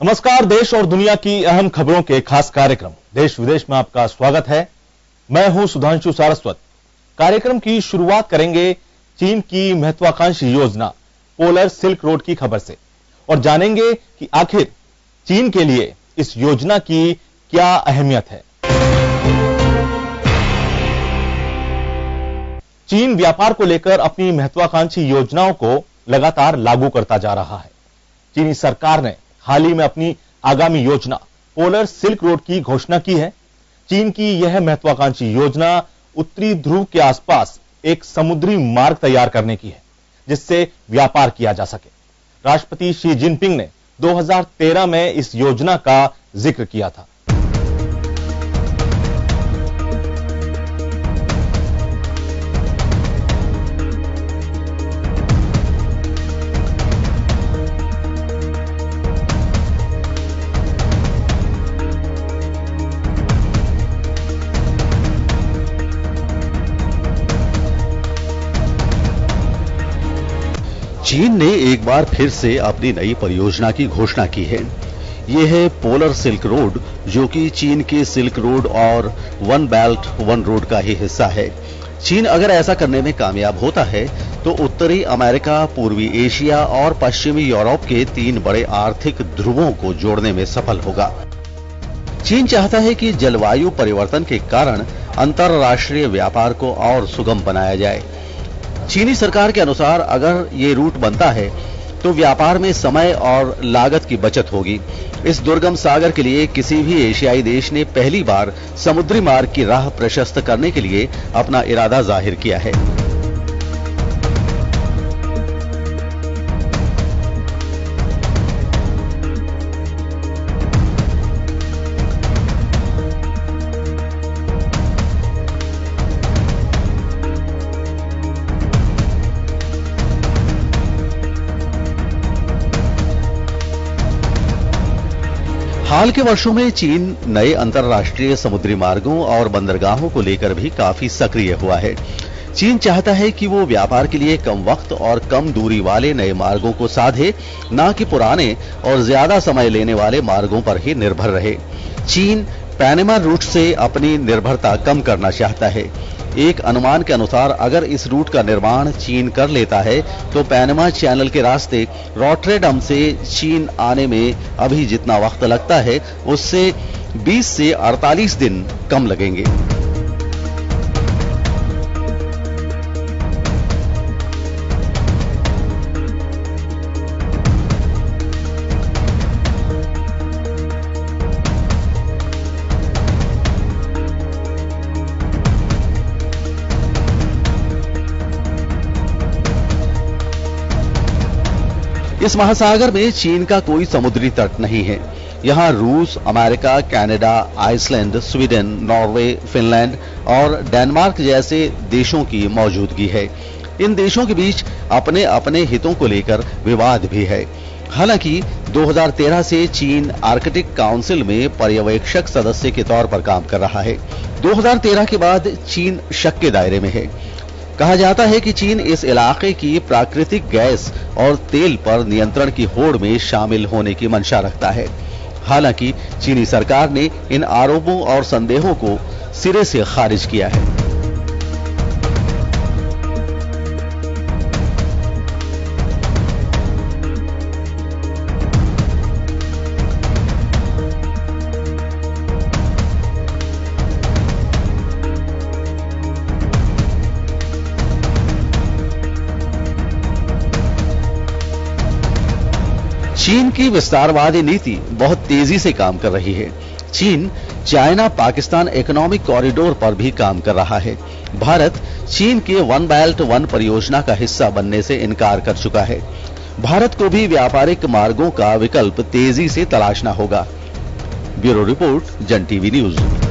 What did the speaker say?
नमस्कार, देश और दुनिया की अहम खबरों के खास कार्यक्रम। देश विदेश में आपका स्वागत है। मैं हूँ सुधांशु सारस्वत। कार्यक्रम की शुरुआत करेंगे चीन की महत्वाकांक्षी योजना, पोलर सिल्क रोड की खबर से। और जानेंगे कि आखिर चीन के लिए इस योजना की क्या अहमियत है। चीन व्यापार को लेकर अपनी महत्वाकांक्षी योजनाओं को लगातार लागू करता जा रहा है। चीनी सरकार ने हाल ही में अपनी आगामी योजना, पोलर सिल्क रोड की घोषणा की है। चीन की यह महत्वाकांक्षी योजना उत्तरी ध्रुव के आसपास एक समुद्री मार्ग तैयार करने की है, जिससे व्यापार किया जा सके। राष्ट्रपति शी जिनपिंग ने 2013 में इस योजना का ज़िक्र किया था। चीन ने एक बार फिर से अपनी नई परियोजना की घोषणा की है। ये है पोलर सिल्क रोड जो कि चीन के सिल्क रोड और वन बेल्ट वन रोड का ही हिस्सा है। चीन अगर ऐसा करने में कामयाब होता है तो उत्तरी अमेरिका, पूर्वी एशिया और पश्चिमी यूरोप के तीन बड़े आर्थिक ध्रुवों को जोड़ने में सफल होगा। चीन चाहता है कि जलवायु परिवर्तन के कारण अंतर्राष्ट्रीय व्यापार को और सुगम बनाया जाए। चीनी सरकार के अनुसार अगर ये रूट बनता है तो व्यापार में समय और लागत की बचत होगी। इस दुर्गम सागर के लिए किसी भी एशियाई देश ने पहली बार समुद्री मार्ग की राह प्रशस्त करने के लिए अपना इरादा ज़ाहिर किया है। हाल के वर्षों में चीन नए अंतर्राष्ट्रीय समुद्री मार्गों और बंदरगाहों को लेकर भी काफ़ी सक्रिय हुआ है। चीन चाहता है कि वो व्यापार के लिए कम वक्त और कम दूरी वाले नए मार्गों को साधे, न कि पुराने और ज़्यादा समय लेने वाले मार्गों पर ही निर्भर रहे। चीन पैनेमा रूट से अपनी निर्भरता कम करना चाहता है। एक अनुमान के अनुसार अगर इस रूट का निर्माण चीन कर लेता है तो पैनमा चैनल के रास्ते रॉटरेडम से चीन आने में अभी जितना वक्त लगता है, उससे 20 से 48 दिन कम लगेंगे। इस महासागर में चीन का कोई समुद्री तट नहीं है। यहाँ रूस, America, Canada, Iceland, Sweden, Norway, Finland और डेनमार्क जैसे देशों की मौजूदगी है। इन देशों के बीच अपने अपने हितों को लेकर विवाद भी है। हालाँकि 2013 से चीन आर्कटिक काउंसिल में पर्यवेक्षक सदस्य के तौर पर काम कर रहा है। 2013 के बाद चीन शक के दायरे में है। कहा जाता है कि चीन इस इलाके की प्राकृतिक गैस और तेल पर नियंत्रण की होड़ में शामिल होने की मंशा रखता है। हालाँकि चीनी सरकार ने इन आरोपों और संदेहों को सिरे से खारिज किया है। चीन की विस्तारवादी नीति बहुत तेज़ी से काम कर रही है। चीन चाइना पाकिस्तान इकोनॉमिक कॉरिडोर पर भी काम कर रहा है। भारत चीन के वन बेल्ट वन परियोजना का हिस्सा बनने से इनकार कर चुका है। भारत को भी व्यापारिक मार्गों का विकल्प तेज़ी से तलाशना होगा। Bureau report, Jan TV news.